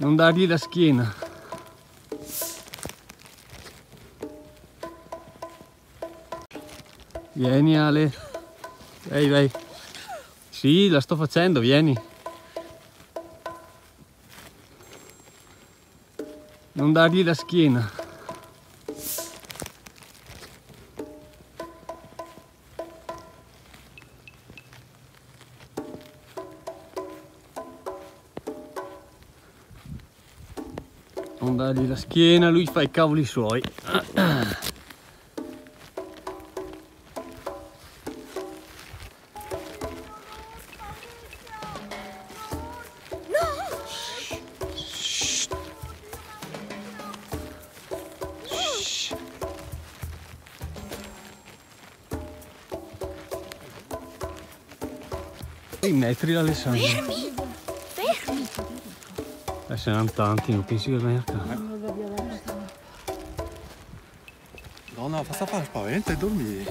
Non dargli la schiena. Vieni Ale. Vai, vai. Sì, la sto facendo, vieni. Non dargli la schiena. Non dargli la schiena, lui fa i cavoli suoi. I metri Alessandro. Fermi! Fermi! Kjempeanting oppi Sydamerika. Donna, passa a parte para a gente, dormir.